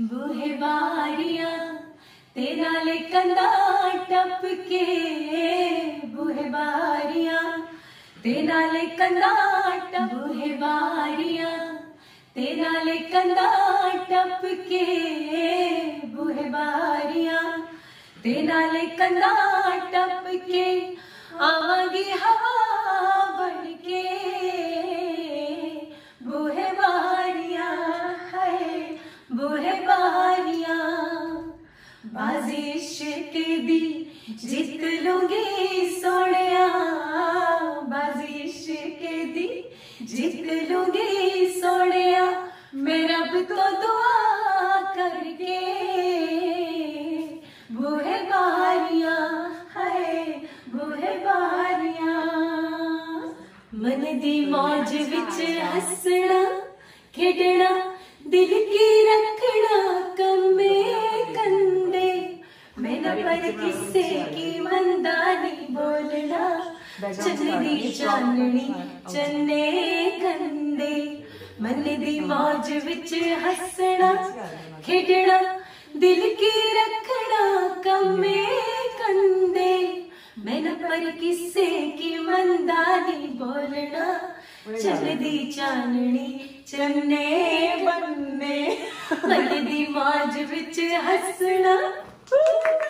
वो है बारिया तेरा ले कंदा टप के वो है बारिया तेरा ले कंदा टप वो है बारिया तेरा ले कंदा टप वो है बारिया तेरा ले कंदा टप वो है बारिया बाजिश के भी जीत लूँगी सोनिया बाजिश के दी, जीत लूँगी सोनिया मेरा रब को दुआ करके। वो है बारिया है वो बारिया मन दी मौज विच हसना, खेडना दिल की पर किस्से की मंदानी बोलना। चंदनी चांदनी चन्ने कंदे। मन दी मौज विच हसना खेडना दिल की रखना कमे कंदे। मैन पर किस्से की मंदानी बोलना चलदी चांदनी चन्ने बन्ने। मन दी मौज विच हसना। Woo!